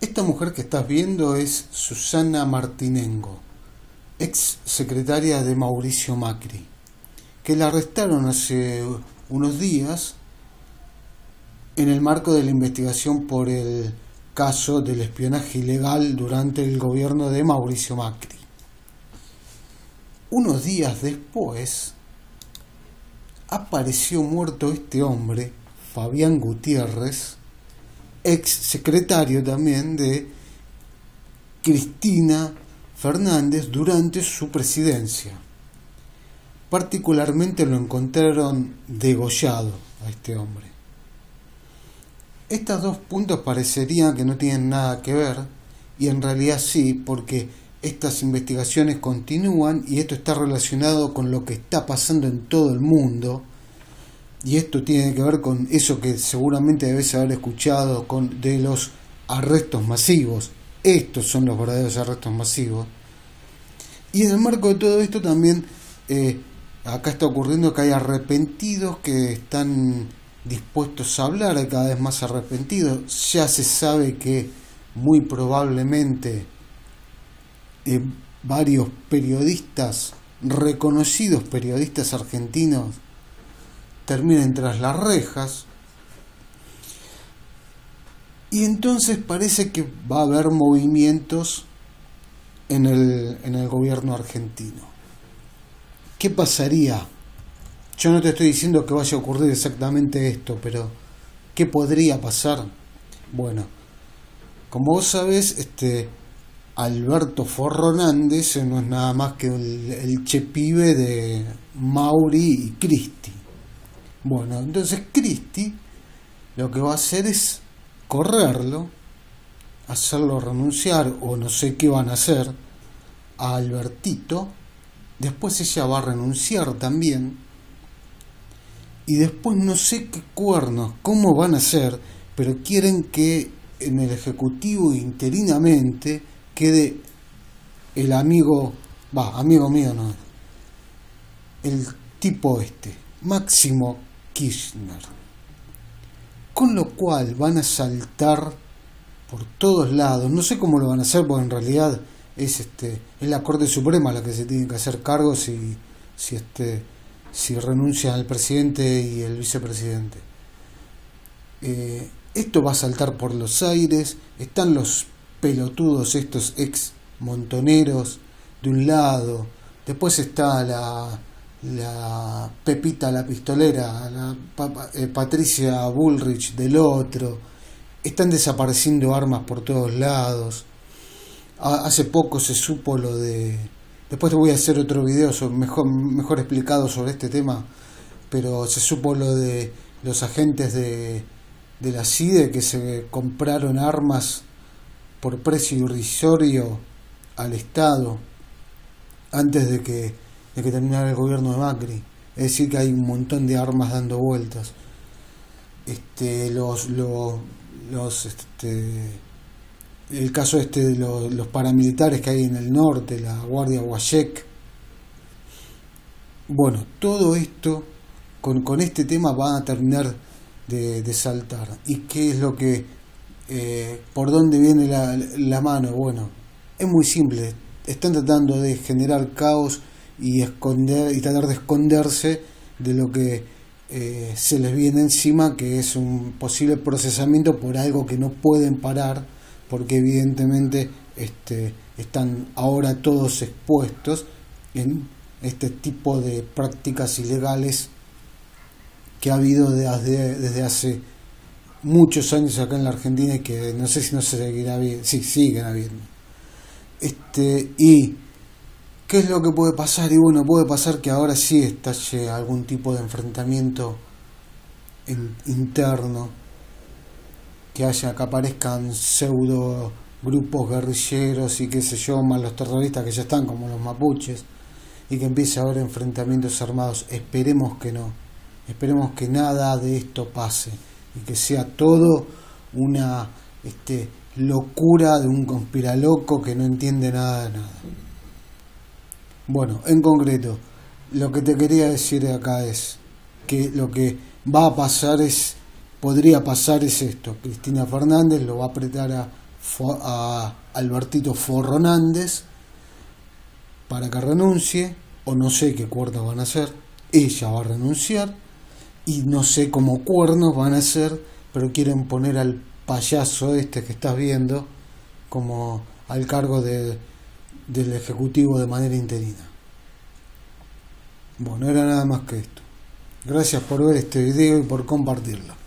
Esta mujer que estás viendo es Susana Martinengo, ex secretaria de Mauricio Macri, que la arrestaron hace unos días en el marco de la investigación por el caso del espionaje ilegal durante el gobierno de Mauricio Macri. Unos días después, apareció muerto este hombre, Fabián Gutiérrez, ex secretario también de Cristina Fernández durante su presidencia. Particularmente lo encontraron degollado a este hombre. Estos dos puntos parecerían que no tienen nada que ver, y en realidad sí, porque estas investigaciones continúan y esto está relacionado con lo que está pasando en todo el mundo. Y esto tiene que ver con eso que seguramente debes haber escuchado con, de los arrestos masivos. Estos son los verdaderos arrestos masivos. Y en el marco de todo esto también eh, acá está ocurriendo que hay arrepentidos que están dispuestos a hablar, hay cada vez más arrepentidos. Ya se sabe que muy probablemente eh, varios periodistas, reconocidos periodistas argentinos, terminen tras las rejas. Y entonces parece que va a haber movimientos en el, en el gobierno argentino. ¿Qué pasaría? Yo no te estoy diciendo que vaya a ocurrir exactamente esto, pero ¿qué podría pasar? Bueno, como vos sabés, este, Alberto Forronández no es nada más que el, el chepibe de Mauri y Cristi. Bueno, entonces Cristi lo que va a hacer es correrlo, hacerlo renunciar o no sé qué van a hacer a Albertito. Después ella va a renunciar también. Y después no sé qué cuernos, cómo van a hacer, pero quieren que en el Ejecutivo interinamente quede el amigo, va, amigo mío no, el tipo este, Máximo Kirchner. Con lo cual van a saltar por todos lados, no sé cómo lo van a hacer, porque en realidad es este es la Corte Suprema la que se tiene que hacer cargo si, si este si renuncian al presidente y el vicepresidente. Eh, esto va a saltar por los aires, están los pelotudos estos ex montoneros de un lado, después está la, la Pepita la pistolera, la eh, Patricia Bullrich del otro, están desapareciendo armas por todos lados. Hace poco se supo lo de... Después te voy a hacer otro video mejor, mejor explicado sobre este tema, pero se supo lo de los agentes de, de la CIDE que se compraron armas por precio irrisorio al Estado antes de que, de que terminara el gobierno de Macri. Es decir, que hay un montón de armas dando vueltas. Este, los, los, los este, el caso este de los, paramilitares que hay en el norte, la Guardia Guayek. Bueno, todo esto con, con este tema va a terminar de, de saltar. ¿Y qué es lo que eh, ¿Por dónde viene la, la, mano? Bueno, es muy simple. Están tratando de generar caos y, esconder, y tratar de esconderse de lo que eh, se les viene encima, que es un posible procesamiento por algo que no pueden parar, porque evidentemente este, están ahora todos expuestos en este tipo de prácticas ilegales que ha habido desde, desde hace muchos años acá en la Argentina y que no sé si no se seguirá bien, sí, siguen habiendo. Este, y ¿qué es lo que puede pasar? Y bueno, puede pasar que ahora sí estalle algún tipo de enfrentamiento interno, que haya, que aparezcan pseudo grupos guerrilleros y qué sé yo, más los terroristas que ya están, como los mapuches, y que empiece a haber enfrentamientos armados. Esperemos que no, esperemos que nada de esto pase y que sea todo una este, locura de un conspiraloco que no entiende nada de nada. Bueno, en concreto, lo que te quería decir acá es que lo que va a pasar es, podría pasar es esto, Cristina Fernández lo va a apretar a a Albertito Forronández para que renuncie, o no sé qué cuernos van a hacer, ella va a renunciar, y no sé cómo cuernos van a hacer, pero quieren poner al payaso este que estás viendo como al cargo de, del Ejecutivo de manera interina. Bueno, era nada más que esto. Gracias por ver este video y por compartirlo.